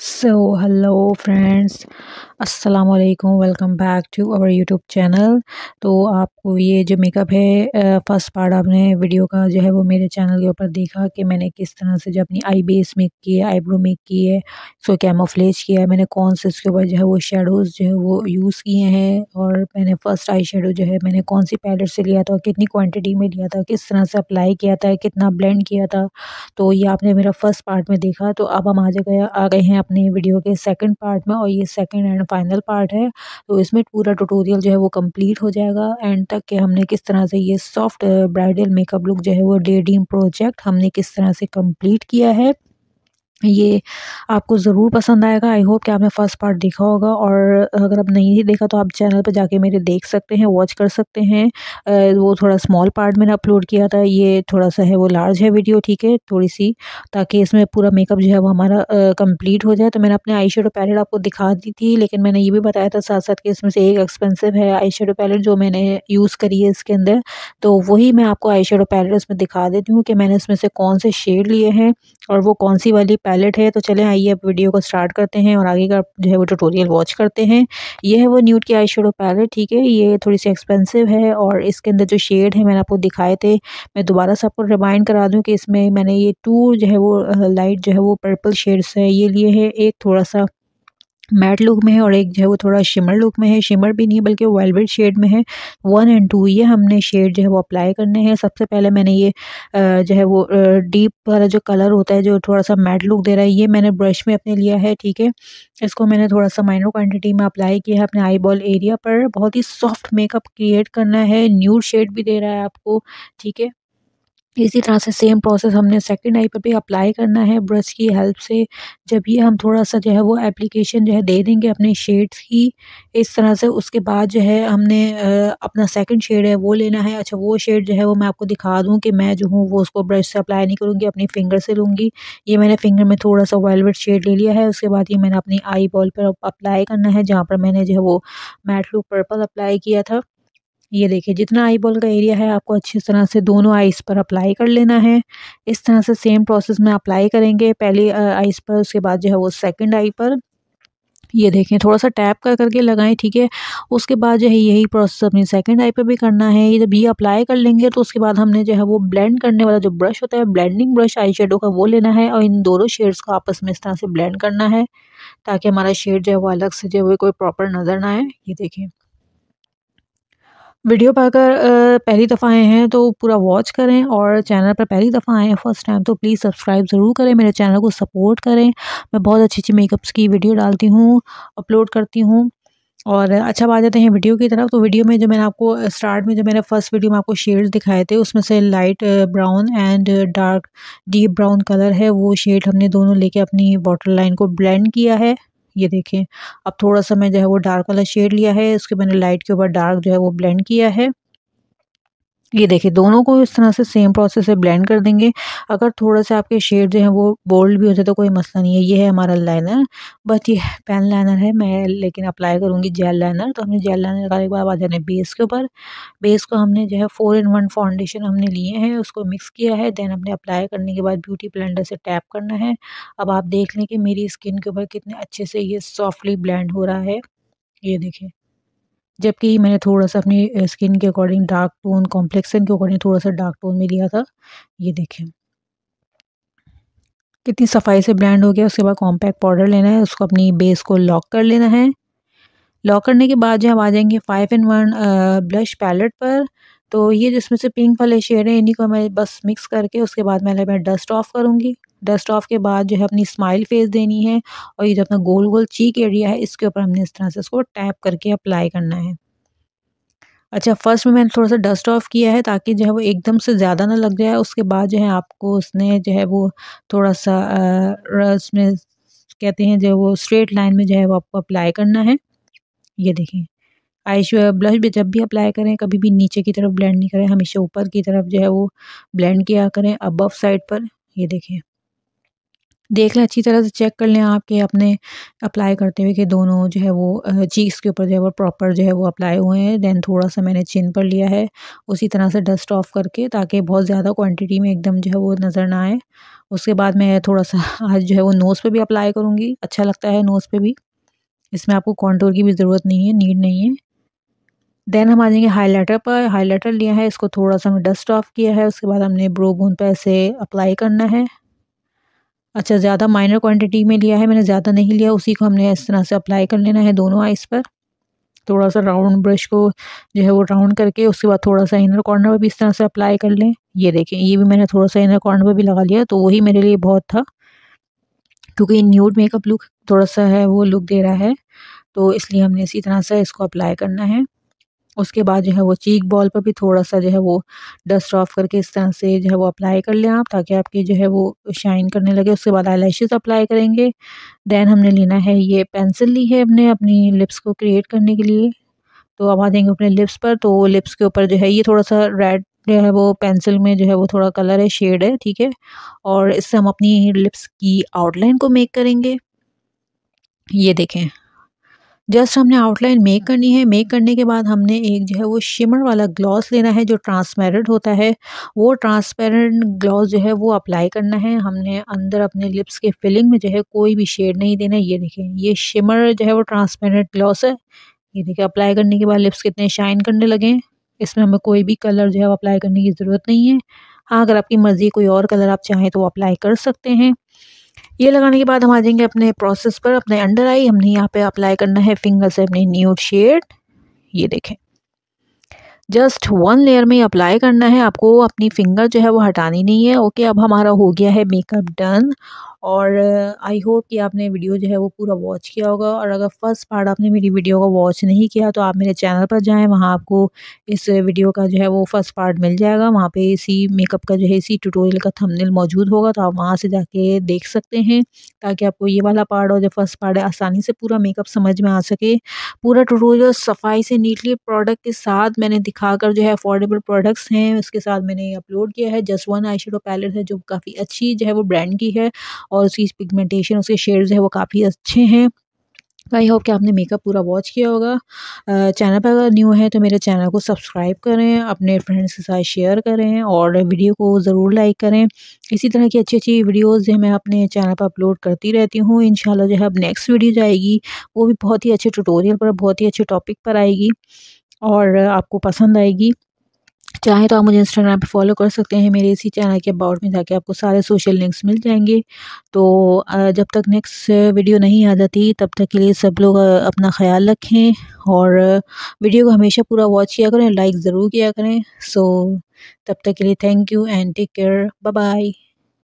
So hello friends अस्सलाम वालेकुम welcome back to our YouTube channel तो आपको ये जो मेकअप है फ़र्स्ट पार्ट आपने वीडियो का जो है वो मेरे चैनल के ऊपर देखा कि मैंने किस तरह से जो अपनी आई बेस मेक की है आईब्रो मेक की है सो कैमोफ्लेज किया है, मैंने कौन से इसके ऊपर जो है वो शेडोज़ जो है वो यूज़ किए हैं और मैंने फ़र्स्ट आई शेडो जो है मैंने कौन सी पैलेट से लिया था, कितनी क्वान्टिटी में लिया था, किस तरह से अप्लाई किया था, कितना ब्लेंड किया था। तो ये आपने मेरा फ़र्स्ट पार्ट में देखा। तो अब हम आ गए आ गए हैं अपनी वीडियो के सेकंड पार्ट में और ये सेकंड एंड फाइनल पार्ट है। तो इसमें पूरा ट्यूटोरियल जो है वो कंप्लीट हो जाएगा। एंड तक कि हमने किस तरह से ये सॉफ्ट ब्राइडल मेकअप लुक जो है वो डेडीम प्रोजेक्ट हमने किस तरह से कंप्लीट किया है। ये आपको ज़रूर पसंद आएगा। आई होप कि आपने फ़र्स्ट पार्ट देखा होगा और अगर आप नहीं देखा तो आप चैनल पर जाके मेरे देख सकते हैं वॉच कर सकते हैं। वो थोड़ा स्मॉल पार्ट मैंने अपलोड किया था, ये थोड़ा सा है, वो लार्ज है वीडियो ठीक है थोड़ी सी ताकि इसमें पूरा मेकअप जो है वो हमारा कंप्लीट हो जाए। तो मैंने अपने आई शेडो पैलेट आपको दिखा दी थी, लेकिन मैंने ये भी बताया था साथ साथ कि इसमें से एक एक्सपेंसिव है आई शेडो पैलेट जो मैंने यूज़ करी है इसके अंदर। तो वही मैं आपको आई शेडो पैलेट इसमें दिखा देती हूँ कि मैंने इसमें से कौन से शेड लिए हैं और वो कौन सी वाली पैलेट है तो चले, आइए अब वीडियो को स्टार्ट करते हैं और आगे का जो है वो ट्यूटोरियल वॉच करते हैं। ये है वो न्यूट की आई शेडो पैलेट ठीक है? ये थोड़ी सी एक्सपेंसिव है और इसके अंदर जो शेड है, मैंने आपको दिखाए थे। मैं दोबारा से आपको रिमाइंड करा दूँ कि इसमें मैंने ये टू जो है वो लाइट जो है वो पर्पल शेड्स है ये लिए है। एक थोड़ा सा मैट लुक में है और एक जो है वो थोड़ा शिमर लुक में है। शिमर भी नहीं है, बल्कि वेलवेट शेड में है। वन एंड टू ये हमने शेड जो है वो अप्लाई करने हैं। सबसे पहले मैंने ये जो है वो डीप वाला जो कलर होता है, जो थोड़ा सा मैट लुक दे रहा है, ये मैंने ब्रश में अपने लिया है, ठीक है? इसको मैंने थोड़ा सा माइनर क्वान्टिटी में अप्लाई किया है अपने आई बॉल एरिया पर। बहुत ही सॉफ्ट मेकअप क्रिएट करना है। न्यू शेड भी दे रहा है आपको, ठीक है? इसी तरह से सेम प्रोसेस हमने सेकंड आई पर भी अप्लाई करना है ब्रश की हेल्प से। जब ये हम थोड़ा सा जो है वो एप्लीकेशन जो है दे देंगे अपने शेड्स की, इस तरह से उसके बाद जो है हमने अपना सेकंड शेड है वो लेना है। अच्छा वो शेड जो है वो मैं आपको दिखा दूँ कि मैं जो हूँ वो उसको ब्रश से अप्लाई नहीं करूँगी, अपनी फिंगर से लूँगी। ये मैंने फिंगर में थोड़ा सा वेलवेट शेड ले लिया है, उसके बाद ये मैंने अपनी आई बॉल पर अप्लाई करना है, जहाँ पर मैंने जो है वो मैट लुक पर्पल अप्लाई किया था। ये देखिए, जितना आई बॉल का एरिया है, आपको अच्छी तरह से दोनों आइस पर अप्लाई कर लेना है। इस तरह से सेम प्रोसेस में अप्लाई करेंगे। पहली आइस पर, उसके बाद जो है वो सेकंड आई पर। ये देखें थोड़ा सा टैप कर करके लगाएँ, ठीक है? उसके बाद जो है यही प्रोसेस अपनी सेकंड आई पर भी करना है। ये जब ये अप्लाई कर लेंगे तो उसके बाद हमने जो है वो ब्लेंड करने वाला जो ब्रश होता है, ब्लेंडिंग ब्रश, आई का वो लेना है और इन दोनों शेड्स को आपस में इस तरह से ब्लेंड करना है, ताकि हमारा शेड जो है वो अलग से जो है कोई प्रॉपर नज़र ना आए। ये देखें। वीडियो पर अगर पहली दफ़ा आए हैं तो पूरा वॉच करें और चैनल पर पहली दफ़ा आए हैं फ़र्स्ट टाइम तो प्लीज़ सब्सक्राइब ज़रूर करें, मेरे चैनल को सपोर्ट करें। मैं बहुत अच्छी अच्छी मेकअप्स की वीडियो डालती हूँ अपलोड करती हूँ और अच्छा आ जाते हैं वीडियो की तरफ़ तो वीडियो में जो मैंने आपको स्टार्ट में जो मैंने फ़र्स्ट वीडियो में आपको शेड्स दिखाए थे, उसमें से light brown and dark deep brown colour है, वो शेड हमने दोनों लेके अपनी बॉटल लाइन को ब्लेंड किया है। ये देखें। अब थोड़ा सा मैं जो है वो डार्क वाला शेड लिया है, उसके मैंने लाइट के ऊपर डार्क जो है वो ब्लेंड किया है। ये देखिए, दोनों को इस तरह से सेम प्रोसेस से ब्लेंड कर देंगे। अगर थोड़ा सा आपके शेड जो है वो बोल्ड भी हो जाए तो कोई मसला नहीं है। ये है हमारा लाइनर बट ये पेन लाइनर है। मैं लेकिन अप्लाई करूँगी जेल लाइनर तो हमने जेल लाइनर लगाने के बाद आ जाने बेस के ऊपर। बेस को हमने जो है फोर इन वन फाउंडेशन हमने लिए हैं, उसको मिक्स किया है। देन हमने अप्लाई करने के बाद ब्यूटी ब्लेंडर से टैप करना है। अब आप देख लें कि मेरी स्किन के ऊपर कितने अच्छे से ये सॉफ्टली ब्लेंड हो रहा है। ये देखें जबकि मैंने थोड़ा सा अपनी स्किन के अकॉर्डिंग डार्क टोन कॉम्प्लेक्सन के अकॉर्डिंग थोड़ा सा डार्क टोन में लिया था। ये देखें। कितनी सफ़ाई से ब्लेंड हो गया, उसके बाद कॉम्पैक्ट पाउडर लेना है, उसको अपनी बेस को लॉक कर लेना है। लॉक करने के बाद जो हम आ जाएँगे five in one blush palette पर तो ये जिसमें से पिंक वाले शेड है, इन्हीं को मैं बस मिक्स करके उसके बाद मैं मैं डस्ट ऑफ़ करूँगी। डस्ट ऑफ़ के बाद जो है अपनी स्माइल फेस देनी है और ये जो अपना गोल गोल चीक एरिया है, इसके ऊपर हमने इस तरह से इसको टैप करके अप्लाई करना है। अच्छा फ़र्स्ट में मैंने थोड़ा सा डस्ट ऑफ़ किया है ताकि जो है वो एकदम से ज़्यादा ना लग जाए। उसके बाद जो है आपको उसने जो है वो थोड़ा सा उसमें कहते हैं जो वो स्ट्रेट लाइन में जो है वो आपको अप्लाई करना है। ये देखें आई ब्लश भी जब भी अप्लाई करें, कभी भी नीचे की तरफ़ ब्लेंड नहीं करें, हमेशा ऊपर की तरफ़ जो है वो ब्लेंड किया करें अबव साइड पर। ये देखें देख लें, अच्छी तरह से चेक कर लें आपके अपने अप्लाई करते हुए कि दोनों जो है वो चीक्स के ऊपर जो है वो प्रॉपर जो है वो अप्लाई हुए हैं। देन थोड़ा सा मैंने चिन पर लिया है, उसी तरह से डस्ट ऑफ़ करके ताकि बहुत ज़्यादा क्वांटिटी में एकदम जो है वो नज़र ना आए। उसके बाद मैं थोड़ा सा आज जो है वो नोज़ पे भी अप्लाई करूँगी अच्छा लगता है नोज़ पे भी। इसमें आपको कॉन्टोर की भी ज़रूरत नहीं है नीड नहीं है। देन हम आ जाएँगे हाइलाइटर पर। हाइलाइटर लिया है, इसको थोड़ा सा हमने डस्ट ऑफ़ किया है, उसके बाद हमने ब्रो बूंद पे ऐसे अप्लाई करना है। अच्छा ज़्यादा माइनर क्वांटिटी में लिया है, मैंने ज़्यादा नहीं लिया, उसी को हमने इस तरह से अप्लाई कर लेना है दोनों आइस पर। थोड़ा सा राउंड ब्रश को जो है वो राउंड करके, उसके बाद थोड़ा सा इनर कॉर्नर पर भी इस तरह से अप्लाई कर लें। ये देखें, ये भी मैंने थोड़ा सा इनर कॉर्नर पर भी लगा लिया तो वही मेरे लिए बहुत था। क्योंकि न्यूड मेकअप लुक थोड़ा सा है, वो लुक दे रहा है तो इसलिए हमने इसी तरह से इसको अप्लाई करना है। उसके बाद जो है वो चीक बॉल पर भी थोड़ा सा जो है वो डस्ट ऑफ़ करके इस तरह से जो है वो अप्लाई कर लें आप, ताकि आपकी जो है वो शाइन करने लगे। उसके बाद आई अप्लाई करेंगे। देन हमने लेना है ये पेंसिल ली है हमने अपनी लिप्स को क्रिएट करने के लिए। तो अब आ जाएँगे अपने लिप्स पर तो लिप्स के ऊपर जो है ये थोड़ा सा रेड जो है वो पेंसिल में जो है वो थोड़ा कलर है शेड है, ठीक है? और इससे हम अपनी लिप्स की आउटलाइन को मेक करेंगे। ये देखें। जस्ट हमने आउटलाइन मेक करनी है। मेक करने के बाद हमने एक जो है वो शिमर वाला ग्लॉस लेना है जो ट्रांसपेरेंट होता है। वो ट्रांसपेरेंट ग्लॉस जो है वो अप्लाई करना है। हमने अंदर अपने लिप्स के फिलिंग में जो है कोई भी शेड नहीं देना। ये देखें, ये शिमर जो है वो ट्रांसपेरेंट ग्लॉस है। ये देखिए अप्लाई करने के बाद लिप्स कितने शाइन करने लगे। इसमें हमें कोई भी कलर जो है वो अप्लाई करने की ज़रूरत नहीं है। हाँ अगर आपकी मर्ज़ी कोई और कलर आप चाहें तो अप्लाई कर सकते हैं। ये लगाने के बाद हम आ जाएँगे अपने प्रोसेस पर, अपने अंडर आई हमने यहाँ पे अप्लाई करना है फिंगर से अपनी न्यूड शेड ये देखें। जस्ट वन लेयर में अप्लाई करना है। आपको अपनी फिंगर जो है वो हटानी नहीं है। ओके अब हमारा हो गया है मेकअप डन और आई होप कि आपने वीडियो जो है वो पूरा वॉच किया होगा और अगर फ़र्स्ट पार्ट आपने मेरी वीडियो को वॉच नहीं किया तो आप मेरे चैनल पर जाएँ, वहाँ आपको इस वीडियो का जो है वो फ़र्स्ट पार्ट मिल जाएगा। वहाँ पे इसी मेकअप का जो है, इसी ट्यूटोरियल का थंबनेल मौजूद होगा तो आप वहाँ से जाके देख सकते हैं ताकि आपको ये वाला पार्ट और जो फ़र्स्ट पार्ट है, आसानी से पूरा मेकअप समझ में आ सके। पूरा ट्यूटोरियल सफ़ाई से नीटली प्रोडक्ट के साथ मैंने दिखाकर जो है अफोर्डेबल प्रोडक्ट्स हैं, उसके साथ मैंने अपलोड किया है। जस्ट वन आई पैलेट है जो काफ़ी अच्छी जो है वो ब्रांड की है और उसकी पिगमेंटेशन उसके शेड्स है वो काफ़ी अच्छे हैं। आई होप कि आपने मेकअप पूरा वॉच किया होगा। चैनल पर अगर न्यू है तो मेरे चैनल को सब्सक्राइब करें, अपने फ्रेंड्स के साथ शेयर करें और वीडियो को ज़रूर लाइक करें। इसी तरह की अच्छी अच्छी वीडियोस जो मैं अपने चैनल पर अपलोड करती रहती हूँ। इन जो है अब नेक्स्ट वीडियो जाएगी। वो भी बहुत ही अच्छे ट्यूटोरियल पर, बहुत ही अच्छे टॉपिक पर आएगी और आपको पसंद आएगी। चाहे तो आप मुझे इंस्टाग्राम पे फॉलो कर सकते हैं। मेरे इसी चैनल के अबाउट में जाके आपको सारे सोशल लिंक्स मिल जाएँगे। तो जब तक नेक्स्ट वीडियो नहीं आ जाती, तब तक के लिए सब लोग अपना ख्याल रखें और वीडियो को हमेशा पूरा वॉच किया करें लाइक ज़रूर किया करें। सो तब तक के लिए thank you and take care bye bye